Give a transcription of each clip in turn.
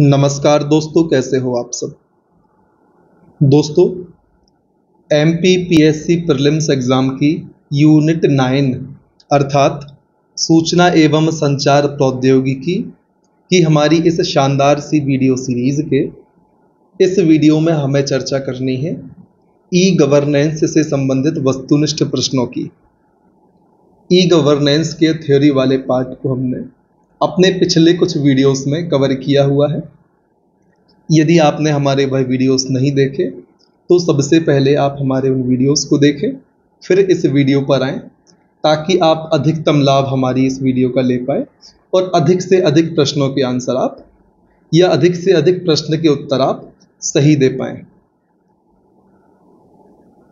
नमस्कार दोस्तों, कैसे हो आप सब? दोस्तों M P P S C prelims exam की यूनिट नाइन अर्थात सूचना एवं संचार प्रौद्योगिकी की हमारी इस शानदार सी वीडियो सीरीज़ के, इस वीडियो में हमें चर्चा करनी है ई गवर्नेंस से संबंधित वस्तुनिष्ठ प्रश्नों की। ई गवर्नेंस के थ्योरी वाले पार्ट को हमने अपने पिछले कुछ वीडियोस में कवर किया हुआ है। यदि आपने हमारे वह वीडियोस नहीं देखे तो सबसे पहले आप हमारे उन वीडियोस को देखें, फिर इस वीडियो पर आएँ, ताकि आप अधिकतम लाभ हमारी इस वीडियो का ले पाए और अधिक से अधिक प्रश्नों के आंसर आप या अधिक से अधिक प्रश्न के उत्तर आप सही दे पाएँ।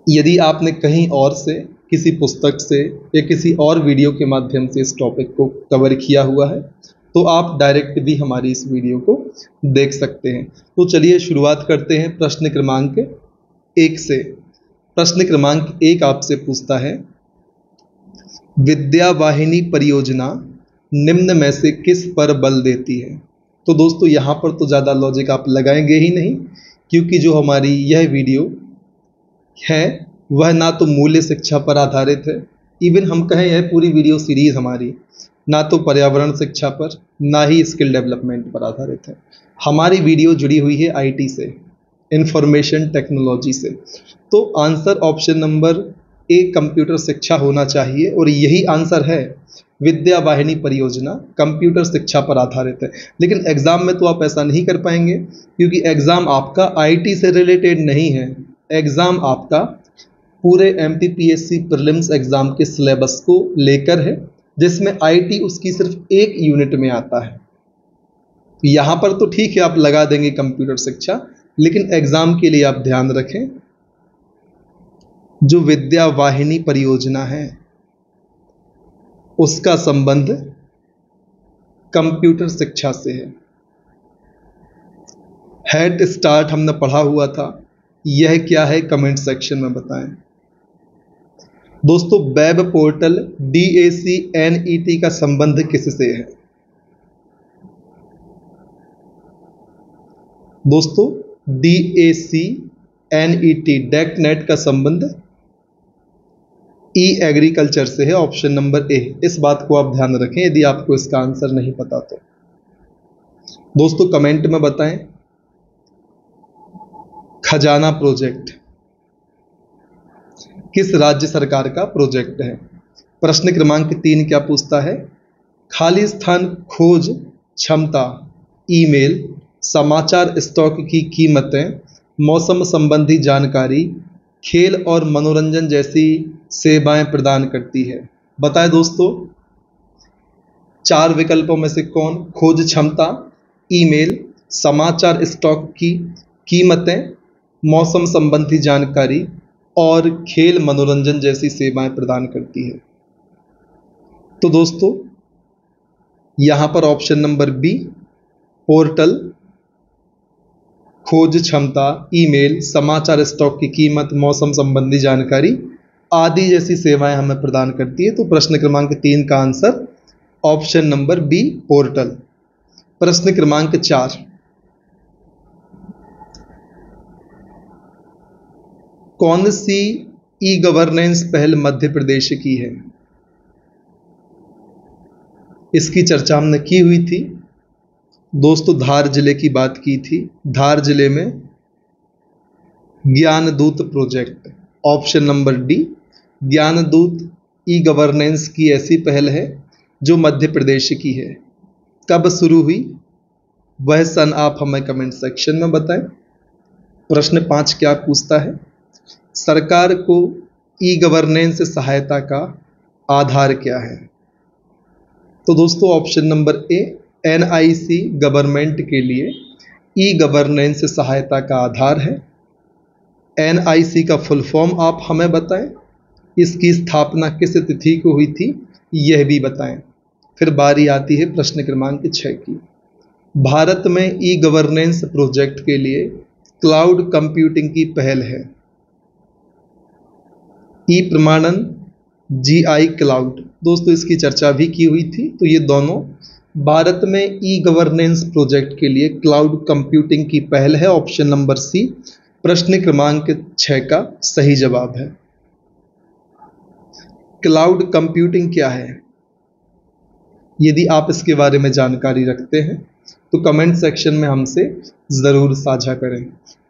यदि आपने कहीं और से किसी पुस्तक से या किसी और वीडियो के माध्यम से इस टॉपिक को कवर किया हुआ है तो आप डायरेक्ट भी हमारी इस वीडियो को देख सकते हैं। तो चलिए शुरुआत करते हैं प्रश्न क्रमांक एक से। प्रश्न क्रमांक एक आपसे पूछता है, विद्यावाहिनी परियोजना निम्न में से किस पर बल देती है? तो दोस्तों, यहाँ पर तो ज़्यादा लॉजिक आप लगाएँगे ही नहीं, क्योंकि जो हमारी यह वीडियो है वह ना तो मूल्य शिक्षा पर आधारित है। इवन हम कहें यह पूरी वीडियो सीरीज़ हमारी, ना तो पर्यावरण शिक्षा पर, ना ही स्किल डेवलपमेंट पर आधारित है। हमारी वीडियो जुड़ी हुई है आईटी से इंफॉर्मेशन टेक्नोलॉजी से। तो answer option number A computer शिक्षा होना चाहिए, और यही आंसर है, विद्या वाहिनी परियोजना कंप्यूटर शिक्षा पर आधारित है। लेकिन एग्ज़ाम में तो आप ऐसा नहीं कर पाएँगे, क्योंकि एग्ज़ाम आपका आईटी से रिलेटेड नहीं है। एग्ज़ाम आपका पूरे M P P S C exam के सिलेबस को लेकर है, जिसमें आईटी उसकी सिर्फ़ एक यूनिट में आता है। यहाँ पर तो ठीक है, आप लगा देंगे कंप्यूटर शिक्षा, लेकिन एग्ज़ाम के लिए आप ध्यान रखें। जो विद्या वाहिनी परियोजना है, उसका संबंध कंप्यूटर शिक्षा से है। हेड स्टार्ट हमने पढ़ा हुआ था, यह क्या है कमेंट सेक्शन में बताएँ। दोस्तों, web portal D A C N E T का संबंध किससे है? दोस्तों D A C N E T DACNET का संबंध ई एग्रीकल्चर से है, ऑप्शन नंबर ए इस बात को आप ध्यान रखें, यदि आपको इसका आंसर नहीं पता तो। दोस्तों, कमेंट में बताएँ, खजाना प्रोजेक्ट। किस राज्य सरकार का प्रोजेक्ट है? प्रश्न क्रमांक तीन क्या पूछता है? खाली स्थान खोज क्षमता, ईमेल, समाचार स्टॉक की कीमतें, मौसम संबंधी जानकारी, खेल और मनोरंजन जैसी सेवाएँ प्रदान करती है। बताएँ दोस्तों, चार विकल्पों में से कौन? खोज क्षमता, ईमेल, समाचार स्टॉक की कीमतें, मौसम संबंधी जानकारी और खेल मनोरंजन जैसी सेवाएँ प्रदान करती है। तो दोस्तों, यहाँ पर ऑप्शन नंबर बी, पोर्टल, खोज क्षमता, ईमेल, समाचार स्टॉक की कीमत, मौसम संबंधी जानकारी आदि जैसी सेवाएँ हमें प्रदान करती है। तो प्रश्न क्रमांक तीन का answer option number B, portal. प्रश्न क्रमांक चार कौन सी ई गवर्नेंस पहल मध्य प्रदेश की है? इसकी चर्चा हमने की हुई थी। दोस्तों, धार ज़िले की बात की थी। धार ज़िले में ज्ञान दूत प्रोजेक्ट, ऑप्शन नंबर डी ज्ञान दूत ई गवर्नेंस की ऐसी पहल है जो मध्य प्रदेश की है। कब शुरू हुई? वह सन आप हमें कमेंट सेक्शन में बताएँ। प्रश्न पाँच क्या पूछता है? सरकार को ई गवर्नेंस सहायता का आधार क्या है? तो दोस्तों option number A N I C government के लिए ई गवर्नेंस सहायता का आधार है। एन आई सी का फुल फॉर्म आप हमें बताएँ। इसकी स्थापना किस तिथि को हुई थी, यह भी बताएँ। फिर बारी आती है प्रश्न क्रमांक छः की। भारत में ई गवर्नेंस प्रोजेक्ट के लिए क्लाउड कंप्यूटिंग की पहल है। ई प्रमाणन, जी आई क्लाउड। दोस्तों, इसकी चर्चा भी की हुई थी तो ये दोनों भारत में ई गवर्नेंस प्रोजेक्ट के लिए क्लाउड कंप्यूटिंग की पहल है, ऑप्शन नंबर सी, प्रश्न क्रमांक छह का सही जवाब है। क्लाउड कंप्यूटिंग क्या है? यदि आप इसके बारे में जानकारी रखते हैं तो कमेंट सेक्शन में हमसे ज़रूर साझा करें।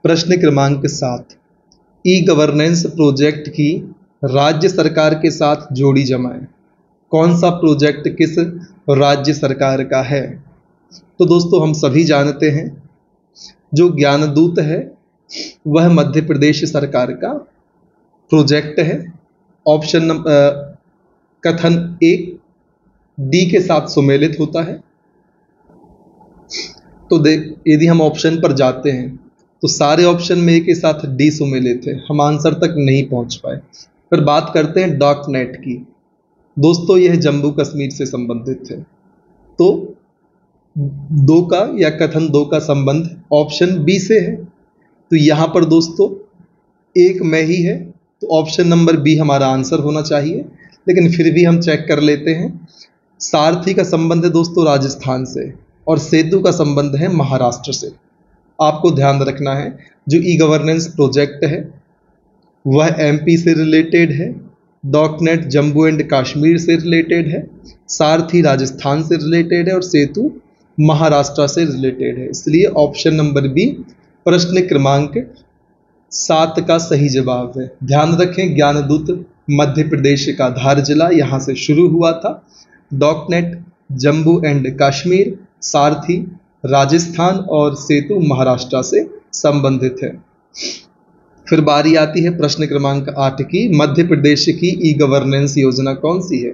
प्रश्न क्रमांक सात ई गवर्नेंस प्रोजेक्ट की राज्य सरकार के साथ जोड़ी जमाएँ कौन सा प्रोजेक्ट किस राज्य सरकार का है? तो दोस्तों, हम सभी जानते हैं, जो ज्ञानदूत है, वह मध्य प्रदेश सरकार का प्रोजेक्ट है। ऑप्शन नंबर कथन एक डी के साथ सुमेलित होता है। तो देख यदि हम ऑप्शन पर जाते हैं तो सारे ऑप्शन में ए के साथ डी सुमेलित है। हम आंसर तक नहीं पहुँच पाए। फिर बात करते हैं डॉक नेट की। दोस्तों, यह जम्मू कश्मीर से संबंधित है। तो दो का या कथन दो का संबंध ऑप्शन बी से है। तो यहाँ पर दोस्तों, एक में ही है तो ऑप्शन नंबर बी हमारा आंसर होना चाहिए। लेकिन फिर भी हम चेक कर लेते हैं। सारथी का संबंध है दोस्तों राजस्थान से, और सेतु का संबंध है महाराष्ट्र से। आपको ध्यान रखना है, जो ई गवर्नेंस प्रोजेक्ट है वह एमपी से रिलेटेड है डॉकनेट जम्मू एंड कश्मीर से रिलेटेड है सारथी राजस्थान से रिलेटेड है और सेतु महाराष्ट्र से रिलेटेड है। इसलिए ऑप्शन नंबर बी प्रश्न क्रमांक सात का सही जवाब है। ध्यान रखें, ज्ञानदूत मध्य प्रदेश का धार जिला यहाँ से शुरू हुआ था। डॉकनेट जम्मू एंड कश्मीर सारथी राजस्थान और सेतु महाराष्ट्र से संबंधित है। फिर बारी आती है प्रश्न क्रमांक आठ की, मध्य प्रदेश की ई गवर्नेंस योजना कौन सी है?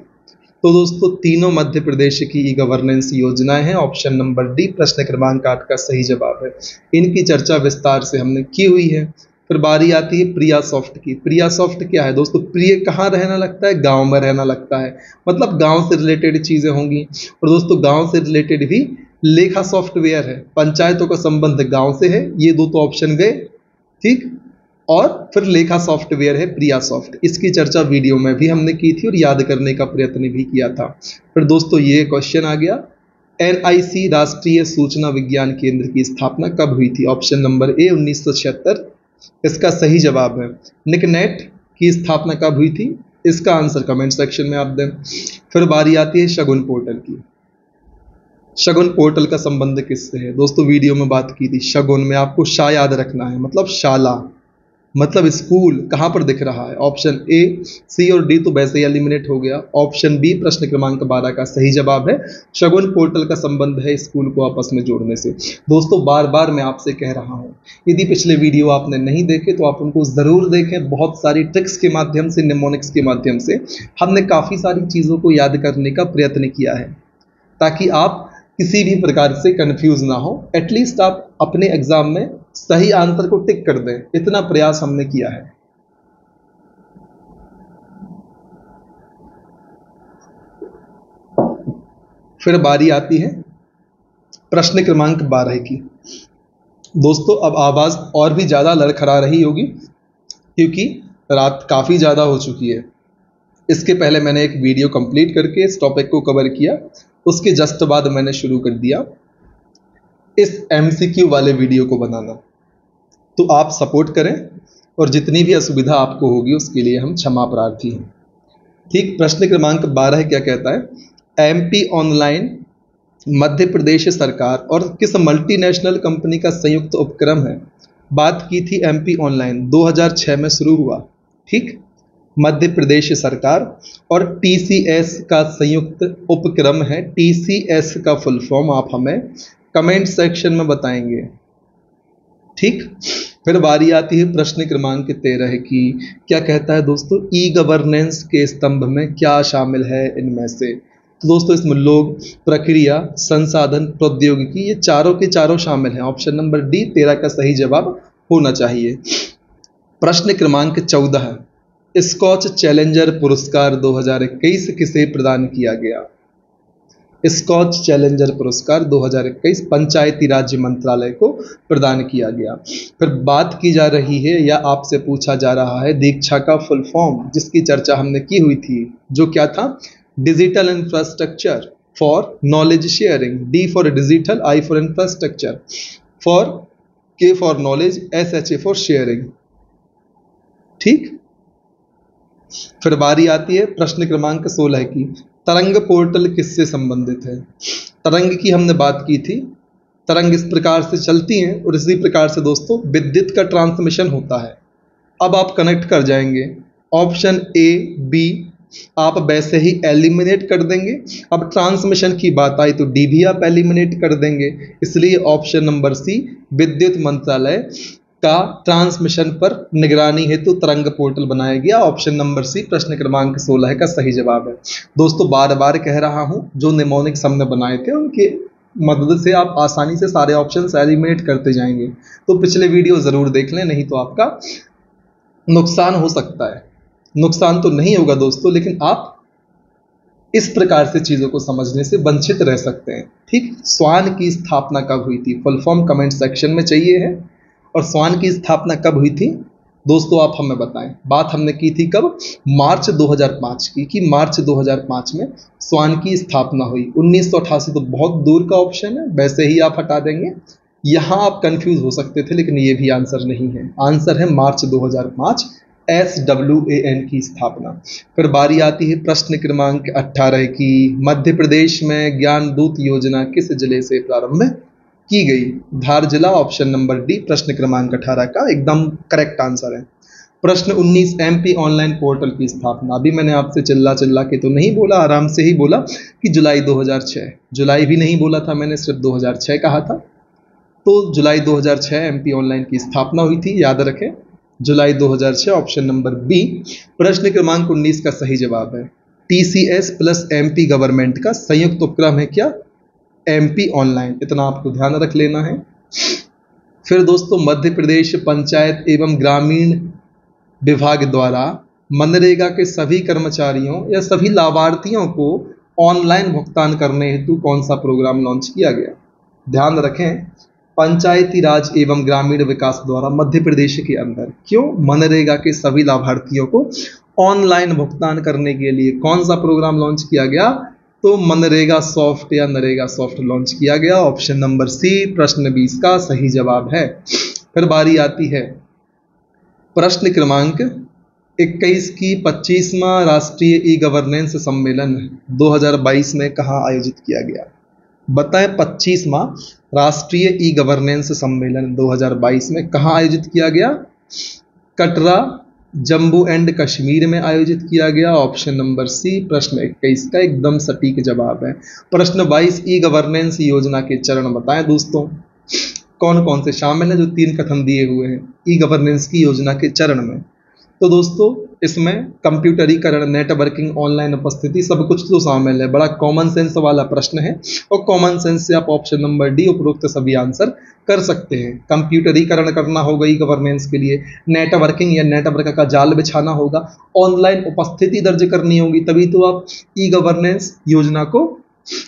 तो दोस्तों, तीनों मध्य प्रदेश की ई गवर्नेंस योजनाएँ हैं। ऑप्शन नंबर डी प्रश्न क्रमांक आठ का सही जवाब है। इनकी चर्चा विस्तार से हमने की हुई है। फिर बारी आती है प्रिया सॉफ्ट की। प्रिया सॉफ्ट क्या है? दोस्तों, प्रिय कहाँ रहना लगता है? गाँव में रहना लगता है। मतलब गाँव से रिलेटेड चीज़ें होंगी। और दोस्तों, गाँव से रिलेटेड भी लेखा सॉफ्टवेयर है। पंचायतों का संबंध गाँव से है। ये दो तो ऑप्शन गए। ठीक? और फिर लेखा सॉफ्टवेयर है प्रिया सॉफ्ट। इसकी चर्चा वीडियो में भी हमने की थी और याद करने का प्रयत्न भी किया था। फिर दोस्तों, ये क्वेश्चन आ गया। एनआईसी राष्ट्रीय सूचना विज्ञान केंद्र की स्थापना कब हुई थी? ऑप्शन नंबर ए उन्नीस सौ छिहत्तर। इसका सही जवाब है। निकनेट की स्थापना कब हुई थी? इसका आंसर कमेंट सेक्शन में आप दें। फिर बारी आती है शगुन पोर्टल की। शगुन पोर्टल का संबंध किससे है? दोस्तों, वीडियो में बात की थी। शगुन में आपको शा याद रखना है। मतलब शाला। मतलब स्कूल कहाँ पर दिख रहा है? ऑप्शन ए सी और डी तो वैसे ही एलिमिनेट हो गया। ऑप्शन बी प्रश्न क्रमांक बारह का सही जवाब है। शगुन पोर्टल का संबंध है स्कूल को आपस में जोड़ने से। दोस्तों बार बार मैं आपसे कह रहा हूँ, यदि पिछले वीडियो आपने नहीं देखे तो आप उनको ज़रूर देखें। बहुत सारी ट्रिक्स के माध्यम से निमोनिक्स के माध्यम से हमने काफ़ी सारी चीज़ों को याद करने का प्रयत्न किया है, ताकि आप किसी भी प्रकार से कंफ्यूज ना हो। एटलीस्ट आप अपने एग्ज़ाम में सही आंसर को टिक कर दें। इतना प्रयास हमने किया है। फिर बारी आती है प्रश्न क्रमांक बारह की। दोस्तों, अब आवाज़ और भी ज़्यादा लड़खड़ा रही होगी, क्योंकि रात काफ़ी ज़्यादा हो चुकी है। इसके पहले मैंने एक वीडियो कंप्लीट करके इस टॉपिक को कवर किया, उसके जस्ट बाद मैंने शुरू कर दिया। इस एमसीक्यू वाले वीडियो को बनाना। तो आप सपोर्ट करें और जितनी भी असुविधा आपको होगी उसके लिए हम क्षमा प्रार्थी हैं। ठीक, प्रश्न क्रमांक बारह क्या कहता है? एमपी ऑनलाइन मध्य प्रदेश सरकार और किस मल्टीनेशनल कंपनी का संयुक्त उपक्रम है? बात की थी एमपी ऑनलाइन 2006 में शुरू हुआ। ठीक, मध्य प्रदेश सरकार और टीसीएस का संयुक्त उपक्रम है। टीसीएस का फुल फॉर्म आप हमें कमेंट सेक्शन में बताएँगे। ठीक? फिर बारी आती है प्रश्न क्रमांक तेरह की। क्या कहता है दोस्तों ई गवर्नेंस के स्तंभ में क्या शामिल है इनमें से? तो दोस्तों, इसमें लोग, प्रक्रिया, संसाधन, प्रौद्योगिकी, ये चारों के चारों शामिल हैं। ऑप्शन नंबर डी, तेरह का सही जवाब होना चाहिए। प्रश्न क्रमांक चौदह स्कॉच चैलेंजर पुरस्कार 2021 किसे प्रदान किया गया? स्कॉच चैलेंजर पुरस्कार 2021 पंचायती राज्य मंत्रालय को प्रदान किया गया। फिर बात की जा रही है या आपसे पूछा जा रहा है दीक्षा का फुल फॉर्म जिसकी चर्चा हमने की हुई थी जो क्या था? Digital infrastructure for knowledge for D for digital, I for infrastructure, for K for knowledge, SHA for sharing. ठीक? फिर बारी आती है प्रश्न क्रमांक 16 की। तरंग पोर्टल किससे संबंधित है? तरंग की हमने बात की थी। तरंग इस प्रकार से चलती हैं और इसी प्रकार से दोस्तों विद्युत का ट्रांसमिशन होता है। अब आप कनेक्ट कर जाएँगे। ऑप्शन ए बी आप वैसे ही एलिमिनेट कर देंगे। अब ट्रांसमिशन की बात आई तो डी भी आप एलिमिनेट कर देंगे। इसलिए ऑप्शन नंबर सी विद्युत मंत्रालय। का ट्रांसमिशन पर निगरानी हेतु तो तरंग पोर्टल बनाया गया। ऑप्शन नंबर सी प्रश्न क्रमांक 16 का सही जवाब है। दोस्तों बार बार कह रहा हूँ, जो निमोनिक्स हमने बनाए थे, उनके मदद से आप आसानी से सारे ऑप्शन एलिमिनेट करते जाएँगे। तो पिछले वीडियो ज़रूर देख लें, नहीं तो आपका नुकसान हो सकता है। नुकसान तो नहीं होगा दोस्तों, लेकिन आप इस प्रकार से चीज़ों को समझने से वंचित रह सकते हैं। ठीक, स्वान की स्थापना कब हुई थी? फुल फॉर्म कमेंट सेक्शन में चाहिए है। और स्वान की स्थापना कब हुई थी? दोस्तों, आप हमें बताएँ। बात हमने की थी कब? मार्च 2005 की, कि मार्च 2005 में स्वान की स्थापना हुई। उन्नीस सौ अठासी तो बहुत दूर का ऑप्शन है, वैसे ही आप हटा देंगे। यहाँ आप कंफ्यूज हो सकते थे, लेकिन ये भी आंसर नहीं है। आंसर है March 2005 S W A N की स्थापना। फिर बारी आती है प्रश्न क्रमांक 18 की। मध्य प्रदेश में ज्ञान दूत योजना किस ज़िले से प्रारंभ की गई। धार जिला ऑप्शन नंबर डी, प्रश्न क्रमांक 18 का एकदम करेक्ट आंसर है। प्रश्न 19 एमपी ऑनलाइन पोर्टल की स्थापना। अभी मैंने आपसे चिल्ला चिल्ला के तो नहीं बोला, आराम से ही बोला कि जुलाई 2006 जुलाई भी नहीं बोला था मैंने, सिर्फ़ 2006 कहा था। तो जुलाई 2006 एमपी ऑनलाइन की स्थापना हुई थी, याद रखें। जुलाई 2006 ऑप्शन नंबर बी, प्रश्न क्रमांक 19 का सही जवाब है। टीसीएस प्लस एमपी गवर्नमेंट का संयुक्त उपक्रम है क्या? एमपी ऑनलाइन इतना आपको ध्यान रख लेना है। फिर दोस्तों, मध्य प्रदेश पंचायत एवं ग्रामीण विभाग द्वारा मनरेगा के सभी कर्मचारियों या सभी लाभार्थियों को ऑनलाइन भुगतान करने हेतु कौन सा प्रोग्राम लॉन्च किया गया? ध्यान रखें, पंचायती राज एवं ग्रामीण विकास द्वारा मध्य प्रदेश के अंदर। क्यों? मनरेगा के सभी लाभार्थियों को ऑनलाइन भुगतान करने के लिए कौन सा प्रोग्राम लॉन्च किया गया? तो मनरेगा सॉफ्ट या नरेगा सॉफ्ट लॉन्च किया गया। ऑप्शन नंबर सी प्रश्न बीस का सही जवाब है। फिर बारी आती है। प्रश्न क्रमांक 21 की 25वां राष्ट्रीय ई गवर्नेंस सम्मेलन 2022 में कहाँ आयोजित किया गया? बताएँ 25वां राष्ट्रीय ई गवर्नेंस सम्मेलन 2022 में कहाँ आयोजित किया गया? कटरा जम्मू एंड कश्मीर में आयोजित किया गया। ऑप्शन नंबर सी, प्रश्न इक्कीस का एकदम सटीक जवाब है। प्रश्न 22 ई गवर्नेंस योजना के चरण बताएँ दोस्तों। कौन कौन से शामिल हैं जो तीन कथन दिए हुए हैं? ई गवर्नेंस की योजना के चरण में। तो दोस्तों, इसमें कंप्यूटरीकरण नेटवर्किंग ऑनलाइन उपस्थिति, सब कुछ तो शामिल है। बड़ा कॉमन सेंस वाला प्रश्न है और कॉमन सेंस से आप ऑप्शन नंबर डी उपरोक्त सभी आंसर कर सकते हैं। कंप्यूटरीकरण करना होगा ई गवर्नेंस के लिए। नेटवर्किंग या नेटवर्क का जाल बिछाना होगा। ऑनलाइन उपस्थिति दर्ज करनी होगी, तभी तो आप ई गवर्नेंस योजना को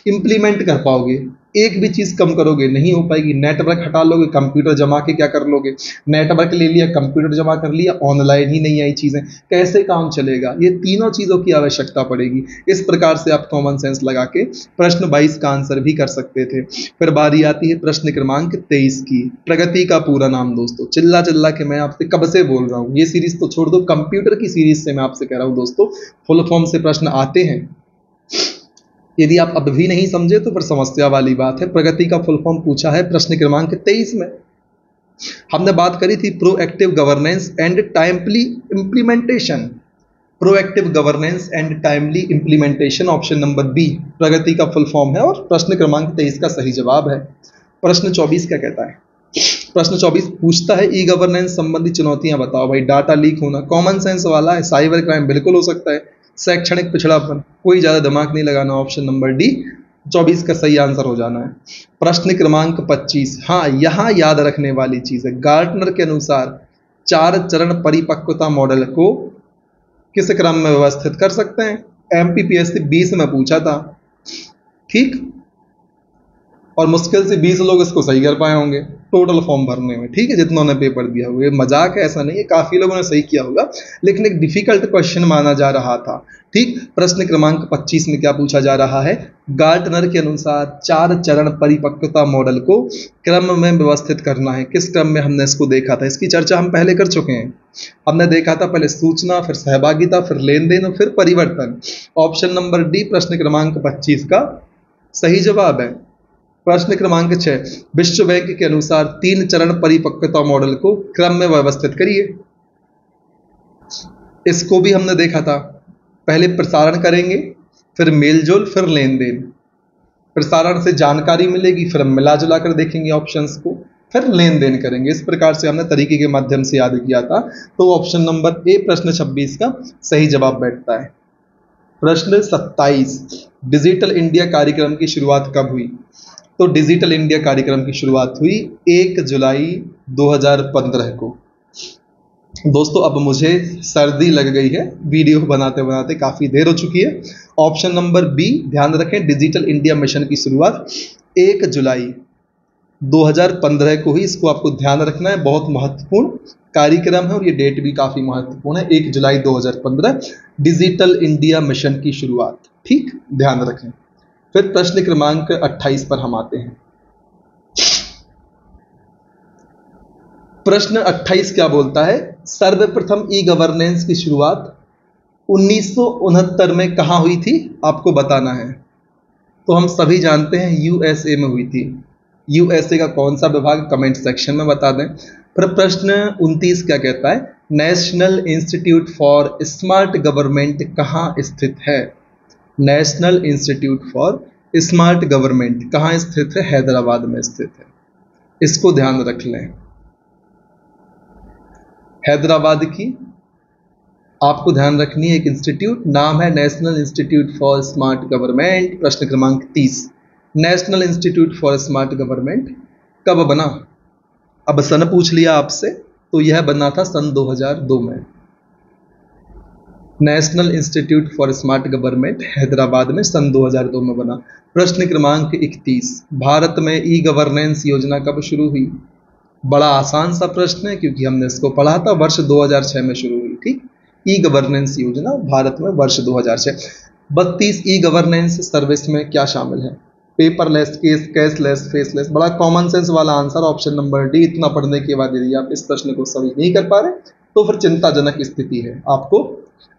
इम्प्लीमेंट कर पाओगे। एक भी चीज़ कम करोगे, नहीं हो पाएगी। नेटवर्क हटा लोगे कंप्यूटर जमा के क्या कर लोगे? नेटवर्क ले लिया कंप्यूटर जमा कर लिया ऑनलाइन ही नहीं आई चीज़ें। कैसे काम चलेगा? ये तीनों चीज़ों की आवश्यकता पड़ेगी। इस प्रकार से आप कॉमन सेंस लगा के प्रश्न बाईस का आंसर भी कर सकते थे। फिर बारी आती है प्रश्न क्रमांक तेईस की। प्रगति का पूरा नाम दोस्तों। चिल्ला चिल्ला के मैं आपसे कब से बोल रहा हूँ? ये सीरीज़ तो छोड़ दो कंप्यूटर की सीरीज़ से मैं आपसे कह रहा हूँ दोस्तों। फुल फॉर्म से प्रश्न आते हैं। यदि आप अब भी नहीं समझे तो फिर समस्या वाली बात है। प्रगति का फुल फॉर्म पूछा है प्रश्न क्रमांक तेईस में। हमने बात करी थी proactive governance and timely implementation proactive governance and timely implementation option number B Pragati का फुल फॉर्म है और प्रश्न क्रमांक तेईस का सही जवाब है। प्रश्न चौबीस क्या कहता है? प्रश्न चौबीस पूछता है ई गवर्नेंस संबंधी चुनौतियाँ बताओ भाई डाटा लीक होना कॉमन सेंस वाला है साइबर क्राइम बिल्कुल हो सकता है। शैक्षणिक पिछड़ापन, कोई ज़्यादा दिमाग नहीं लगाना ऑप्शन नंबर डी चौबीस का सही आंसर हो जाना है। प्रश्न क्रमांक पच्चीस हाँ यहाँ याद रखने वाली चीज़ है। गार्टनर के अनुसार चार चरण परिपक्वता मॉडल को किस क्रम में व्यवस्थित कर सकते हैं? एम पी बीस में पूछा था। ठीक? और मुश्किल से बीस लोग इसको सही कर पाए होंगे टोटल फॉर्म भरने में, ठीक है, जितनों ने पेपर दिया हुआ मज़ाक है, ऐसा नहीं है, काफ़ी लोगों ने सही किया होगा, लेकिन एक डिफ़िकल्ट क्वेश्चन माना जा रहा था, ठीक? प्रश्न क्रमांक 25 में क्या पूछा जा रहा है? गार्टनर के अनुसार चार चरण परिपक्वता मॉडल को क्रम में व्यवस्थित करना है। किस क्रम में हमने इसको देखा था? इसकी चर्चा हम पहले कर चुके हैं। हमने देखा था पहले सूचना, फिर सहभागिता, फिर लेन देन और फिर परिवर्तन। ऑप्शन नंबर डी प्रश्न क्रमांक 25 का सही जवाब है। प्रश्न क्रमांक छह विश्व बैंक के अनुसार तीन चरण परिपक्वता मॉडल को क्रम में व्यवस्थित करिए। इसको भी हमने देखा था। पहले प्रसारण करेंगे, फिर मेलजोल, फिर लेन देन प्रसारण से जानकारी मिलेगी, फिर हम मिला जुला कर देखेंगे ऑप्शंस को, फिर लेन देन करेंगे। इस प्रकार से हमने तरीके के माध्यम से याद किया था। तो ऑप्शन नंबर ए प्रश्न 26 का सही जवाब बैठता है। प्रश्न 27 डिजिटल इंडिया कार्यक्रम की शुरुआत कब हुई? तो डिजिटल इंडिया कार्यक्रम की शुरुआत हुई एक जुलाई 2015 को। दोस्तों, अब मुझे सर्दी लग गई है। वीडियो बनाते बनाते काफ़ी देर हो चुकी है। ऑप्शन नंबर बी ध्यान रखें डिजिटल इंडिया मिशन की शुरुआत एक जुलाई 2015 को ही इसको आपको ध्यान रखना है, बहुत महत्वपूर्ण कार्यक्रम है और ये डेट भी काफ़ी महत्वपूर्ण है। एक जुलाई 2015 डिजिटल इंडिया मिशन की शुरुआत। ठीक? ध्यान रखें। फिर प्रश्न क्रमांक 28 पर हम आते हैं। प्रश्न 28 क्या बोलता है? सर्वप्रथम ई गवर्नेंस की शुरुआत उन्नीस सौ उनहत्तर में कहा हुई थी? आपको बताना है। तो हम सभी जानते हैं यूएसए में हुई थी। यूएसए का कौन सा विभाग? कमेंट सेक्शन में बता दें। फिर प्रश्न 29 क्या कहता है? National institute for smart government कहाँ स्थित है? National institute for smart government, कहाँ स्थित है? हैदराबाद में स्थित है। इसको ध्यान रख लें। हैदराबाद की आपको ध्यान रखनी है एक इंस्टीट्यूट, नाम है national institute for smart government, प्रश्न क्रमांक तीस। National institute for smart government कब बना? अब सन पूछ लिया आपसे तो यह बना था सन 2002 में। National institute for smart government, Hyderabad में सन 2002 में बना। प्रश्न क्रमांक 31 भारत में ई गवर्नेंस योजना कब शुरू हुई? बड़ा आसान सा प्रश्न है, क्योंकि हमने इसको पढ़ा था वर्ष 2006 में शुरू हुई ठीक ई गवर्नेंस योजना भारत में वर्ष 2006 बत्तीस ई गवर्नेंस सर्विस में क्या शामिल है? पेपरलेस केस कैशलेस फेसलेस बड़ा कॉमन सेंस वाला आंसर ऑप्शन नंबर डी इतना पढ़ने के बाद यदि आप इस प्रश्न को सही नहीं कर पा रहे तो फिर चिंताजनक स्थिति है। आपको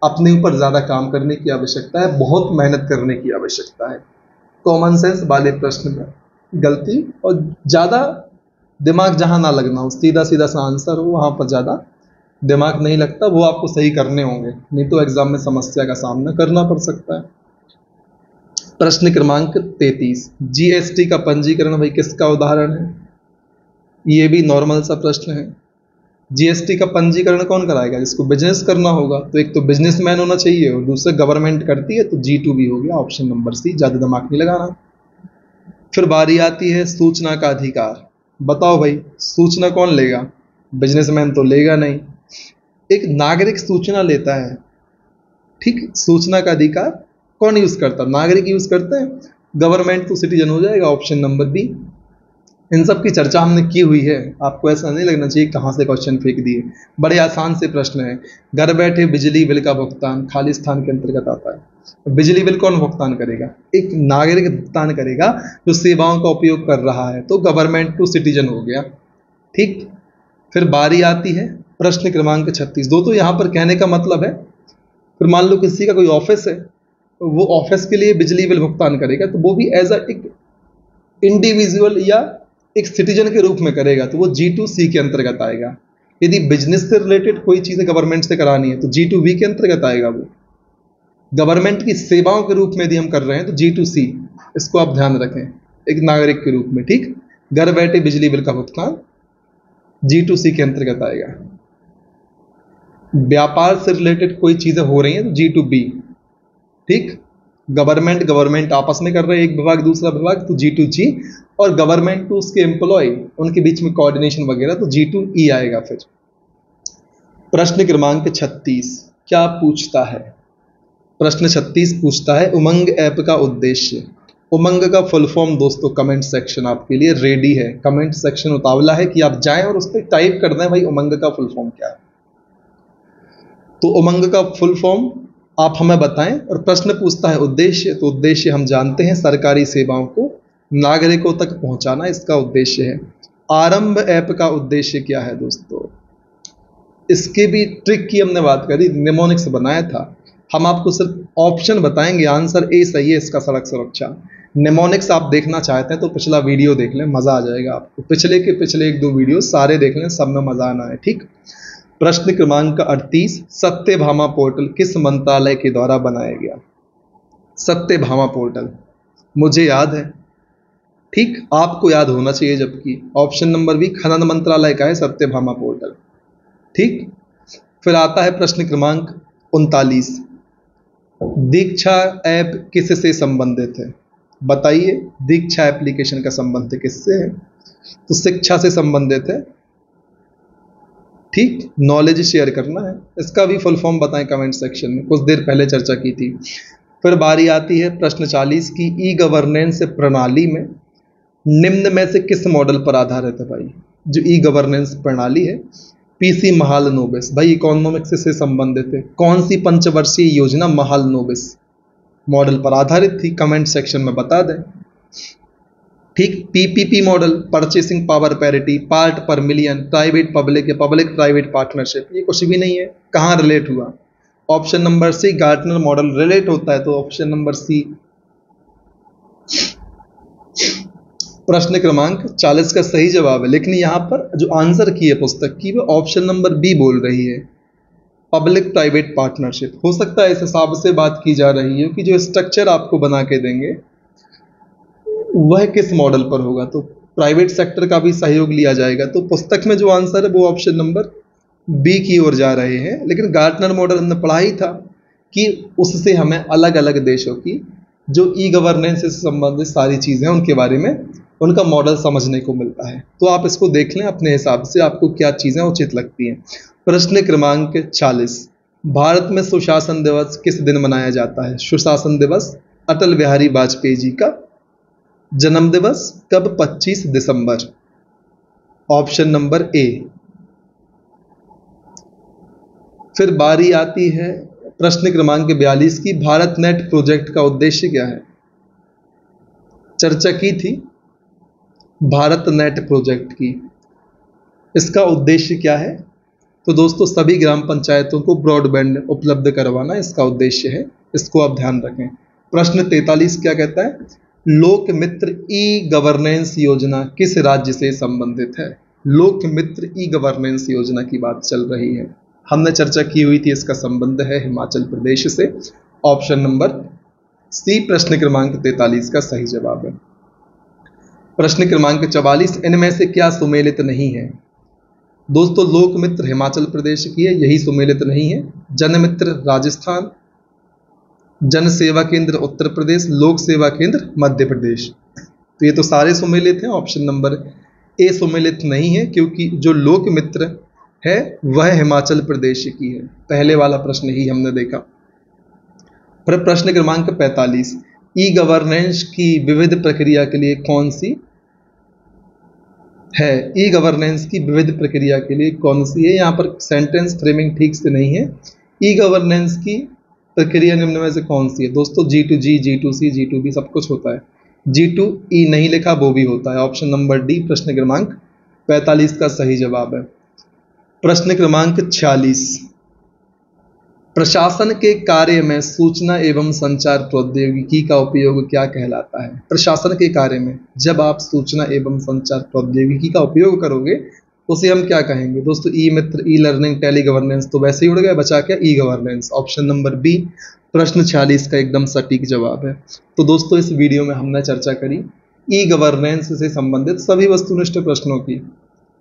अपने ऊपर ज़्यादा काम करने की आवश्यकता है, बहुत मेहनत करने की आवश्यकता है। कॉमन सेंस वाले प्रश्न में गलती और ज़्यादा दिमाग जहाँ ना लगना हो सीधा सीधा सा आंसर हो, वहाँ पर ज़्यादा दिमाग नहीं लगता, वो आपको सही करने होंगे। नहीं तो एग्ज़ाम में समस्या का सामना करना पड़ सकता है। प्रश्न क्रमांक तैतीस जीएसटी का पंजीकरण भाई किसका उदाहरण है? ये भी नॉर्मल सा प्रश्न है। जीएसटी का पंजीकरण कौन कराएगा? जिसको बिज़नेस करना होगा तो एक तो बिजनेसमैन होना चाहिए और दूसरे गवर्नमेंट करती है तो जी टू भी हो गया ऑप्शन नंबर सी ज़्यादा दिमाग नहीं लगाना। फिर बारी आती है सूचना का अधिकार। बताओ भाई, सूचना कौन लेगा? बिजनेसमैन तो लेगा नहीं। एक नागरिक सूचना लेता है, ठीक? सूचना का अधिकार कौन यूज़ करता? नागरिक यूज़ करते हैं गवर्नमेंट तो सिटीजन हो जाएगा ऑप्शन नंबर बी इन सब की चर्चा हमने की हुई है। आपको ऐसा नहीं लगना चाहिए कहाँ से क्वेश्चन फेंक दिए। बड़े आसान से प्रश्न है। घर बैठे बिजली बिल का भुगतान खाली स्थान के अंतर्गत आता है। बिजली बिल कौन भुगतान करेगा? एक नागरिक भुगतान करेगा जो सेवाओं का उपयोग कर रहा है। तो गवर्नमेंट टू सिटीजन हो गया। ठीक? फिर बारी आती है प्रश्न क्रमांक छत्तीस। दो तो यहाँ पर कहने का मतलब है, फिर मान लो किसी का कोई ऑफ़िस है, वो ऑफ़िस के लिए बिजली बिल भुगतान करेगा तो वो भी एज अ एक इंडिविजुअल या एक सिटीजन के रूप में करेगा तो वो जी टू सी के अंतर्गत आएगा। यदि बिज़नेस से रिलेटेड कोई चीज़ें गवर्नमेंट से करानी है तो जी टू वी के अंतर्गत आएगा वो। गवर्नमेंट की सेवाओं के रूप में यदि हम कर रहे हैं तो जी टू सी इसको आप ध्यान रखें, एक नागरिक के रूप में, ठीक? घर बैठे बिजली बिल का भुगतान जी टू सी के अंतर्गत आएगा। व्यापार से रिलेटेड कोई चीज़ें हो रही हैं तो जी टू बी ठीक? गवर्नमेंट गवर्नमेंट आपस में कर रहे हैं, एक विभाग, दूसरा विभाग तो जी टू जी और गवर्नमेंट टू उसके एम्प्लॉय उनके बीच में कोऑर्डिनेशन वगैरह तो जी टू ई आएगा फिर। प्रश्न क्रमांक छत्तीस, क्या पूछता है? प्रश्न छत्तीस पूछता है, उमंग ऐप का उद्देश्य। उमंग का फुल फॉर्म दोस्तों कमेंट सेक्शन आपके लिए रेडी है। कमेंट सेक्शन उतावला है कि आप जाएँ और उस पर टाइप कर दें, भाई, उमंग का फुल फॉर्म क्या है। तो उमंग का फुल फॉर्म आप हमें बताएँ और प्रश्न पूछता है उद्देश्य तो उद्देश्य हम जानते हैं सरकारी सेवाओं को नागरिकों तक पहुंचाना इसका उद्देश्य है। आरंभ ऐप का उद्देश्य क्या है दोस्तों? इसके भी ट्रिक की हमने बात करी निमोनिक्स बनाया था। हम आपको सिर्फ़ ऑप्शन बताएँगे आंसर ए सही है इसका सड़क सुरक्षा। निमोनिक्स आप देखना चाहते हैं तो पिछला वीडियो देख लें, मज़ा आ जाएगा आपको। पिछले के पिछले एक दो वीडियो सारे देख लें, सब में मज़ा आना है ठीक? प्रश्न क्रमांक अड़तीस, सत्यभामा पोर्टल किस मंत्रालय के द्वारा बनाया गया? सत्यभामा पोर्टल। मुझे याद है। ठीक आपको याद होना चाहिए, जबकि ऑप्शन नंबर भी खनन मंत्रालय का है, सत्यभामा पोर्टल। ठीक? फिर आता है प्रश्न क्रमांक उनतालीस। दीक्षा ऐप किससे संबंधित है? बताइए, दीक्षा एप्लीकेशन का संबंध किससे है? तो शिक्षा से संबंधित है। ठीक नॉलेज शेयर करना है। इसका भी फुल फॉर्म बताएँ कमेंट सेक्शन में। कुछ देर पहले चर्चा की थी। फिर बारी आती है प्रश्न चालीस की ई गवर्नेंस प्रणाली में निम्न में से किस मॉडल पर आधारित है भाई? जो ई गवर्नेंस प्रणाली है पीसी महाल नोबिस भाई इकोनॉमिक्स से संबंधित है। कौन सी पंचवर्षीय योजना महाल नोबिस मॉडल पर आधारित थी? कमेंट सेक्शन में बता दें। ठीक PPP model purchasing power parity part per million private public या पब्लिक प्राइवेट पार्टनरशिप ये कुछ भी नहीं है। कहाँ रिलेट हुआ? Option number C Gartner model relate होता है तो ऑप्शन नंबर सी प्रश्न क्रमांक 40 का सही जवाब है, लेकिन यहाँ पर जो आंसर की है पुस्तक की, वो ऑप्शन नंबर बी बोल रही है। पब्लिक प्राइवेट पार्टनरशिप हो सकता है इस हिसाब से बात की जा रही है कि जो स्ट्रक्चर आपको बना के देंगे वह किस मॉडल पर होगा? तो प्राइवेट सेक्टर का भी सहयोग लिया जाएगा। तो पुस्तक में जो आंसर है, वो ऑप्शन नंबर बी की ओर जा रहे हैं। लेकिन गार्टनर मॉडल हमने पढ़ा ही था कि उससे हमें अलग अलग देशों की जो ई गवर्नेंस से संबंधित सारी चीज़ें हैं, उनके बारे में उनका मॉडल समझने को मिलता है। तो आप इसको देख लें, अपने हिसाब से आपको क्या चीज़ें उचित लगती हैं। प्रश्न क्रमांक 40 भारत में सुशासन दिवस किस दिन मनाया जाता है? सुशासन दिवस अटल बिहारी वाजपेयी जी का जन्म दिवस कब? 25 दिसंबर। ऑप्शन नंबर ए। फिर बारी आती है प्रश्न क्रमांक 42 की। भारत नेट प्रोजेक्ट का उद्देश्य क्या है? चर्चा की थी भारत नेट प्रोजेक्ट की। इसका उद्देश्य क्या है? तो दोस्तों, सभी ग्राम पंचायतों को ब्रॉडबैंड उपलब्ध करवाना इसका उद्देश्य है। इसको आप ध्यान रखें। प्रश्न 43 क्या कहता है? लोक मित्र ई गवर्नेंस योजना किस राज्य से संबंधित है? लोक मित्र ई गवर्नेंस योजना की बात चल रही है। हमने चर्चा की हुई थी इसका संबंध है हिमाचल प्रदेश से। ऑप्शन नंबर सी, प्रश्न क्रमांक 43 का सही जवाब है। प्रश्न क्रमांक 44 इनमें से क्या सुमेलित नहीं है? दोस्तों लोक मित्र हिमाचल प्रदेश की है, यही सुमेलित नहीं है। जनमित्र राजस्थान जन सेवा केंद्र उत्तर प्रदेश, लोक सेवा केंद्र, मध्य प्रदेश। तो ये तो सारे सुमेलित हैं। ऑप्शन नंबर ए सुमेलित नहीं है, क्योंकि जो लोक मित्र है, वह हिमाचल प्रदेश की है। पहले वाला प्रश्न ही हमने देखा। पर, प्रश्न क्रमांक 45 ई गवर्नेंस की विविध प्रक्रिया के लिए कौन सी है? ई गवर्नेंस की विविध प्रक्रिया के लिए कौन सी है? यहाँ पर सेंटेंस फ्रेमिंग ठीक से नहीं है। ई गवर्नेंस की प्रक्रिया निम्न में से कौन सी है? दोस्तों G to G G to C G to B सब कुछ होता है। जी टू ई नहीं लिखा, वो भी होता है। ऑप्शन नंबर डी प्रश्न क्रमांक पैंतालीस का सही जवाब है। प्रश्न क्रमांक छियालीस। प्रशासन के कार्य में सूचना एवं संचार प्रौद्योगिकी का उपयोग क्या कहलाता है? प्रशासन के कार्य में जब आप सूचना एवं संचार प्रौद्योगिकी का उपयोग करोगे उसे हम क्या कहेंगे? दोस्तों, e Mitra, e learning, tele governance तो वैसे ही उड़ गया बचा क्या? E governance. Option number B, प्रश्न छियालीस का एकदम सटीक जवाब है। तो दोस्तों, इस वीडियो में हमने चर्चा करी ई गवर्नेंस से संबंधित सभी वस्तुनिष्ठ प्रश्नों की।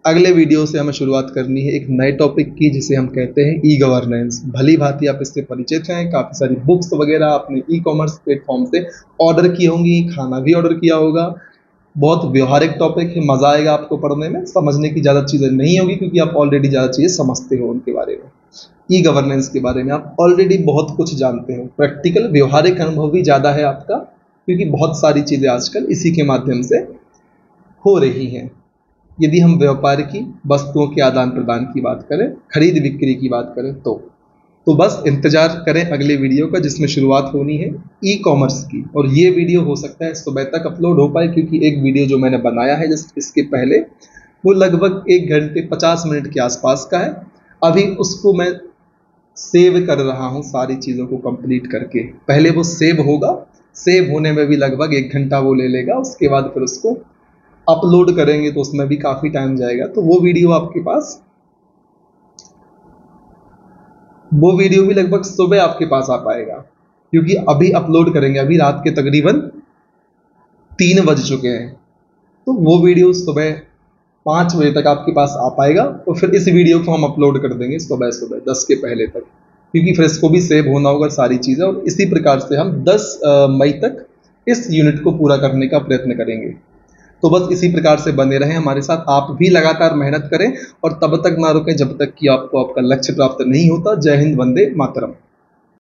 अगले वीडियो से हमें शुरुआत करनी है एक नए टॉपिक की, जिसे हम कहते हैं ई गवर्नेंस। भली भांति आप इससे परिचित हैं, काफ़ी सारी बुक्स वगैरह आपने ई कॉमर्स प्लेटफॉर्म से ऑर्डर की होंगी, खाना भी ऑर्डर किया होगा बहुत व्यवहारिक टॉपिक है, मज़ा आएगा आपको पढ़ने में, समझने की ज़्यादा चीज़ें नहीं होगी क्योंकि आप ऑलरेडी ज़्यादा चीज़ें समझते हो उनके बारे में। ई गवर्नेंस के बारे में आप ऑलरेडी बहुत कुछ जानते हो। प्रैक्टिकल व्यवहारिक अनुभव भी ज़्यादा है आपका, क्योंकि बहुत सारी चीज़ें आजकल इसी के माध्यम से हो रही हैं। यदि हम व्यापार की, वस्तुओं के आदान प्रदान की बात करें खरीद बिक्री की बात करें तो तो बस इंतज़ार करें अगले वीडियो का, जिसमें शुरुआत होनी है ई कॉमर्स की। और ये वीडियो हो सकता है सुबह तक अपलोड हो पाए, क्योंकि एक वीडियो जो मैंने बनाया है, जिस, इसके पहले, वो लगभग एक घंटे पचास मिनट के आसपास का है। अभी उसको मैं सेव कर रहा हूँ सारी चीज़ों को कंप्लीट करके। पहले वो सेव होगा, सेव होने में भी लगभग एक घंटा वो ले लेगा, उसके बाद फिर उसको अपलोड करेंगे तो उसमें भी काफ़ी टाइम जाएगा। तो वो वीडियो आपके पास वो वीडियो भी लगभग सुबह आपके पास आ पाएगा, क्योंकि अभी अपलोड करेंगे, अभी रात के तकरीबन तीन बज चुके हैं। तो वो वीडियो सुबह पाँच बजे तक आपके पास आ पाएगा और फिर इस वीडियो को हम अपलोड कर देंगे सुबह सुबह, दस के पहले तक। क्योंकि फिर इसको भी सेव होना होगा सारी चीज़ें और इसी प्रकार से हम दस मई तक इस यूनिट को पूरा करने का प्रयत्न करेंगे। तो बस इसी प्रकार से बने रहें हमारे साथ। आप भी लगातार मेहनत करें और तब तक ना रुकें जब तक कि आपको आपका लक्ष्य प्राप्त नहीं होता। जय हिंद, वंदे मातरम।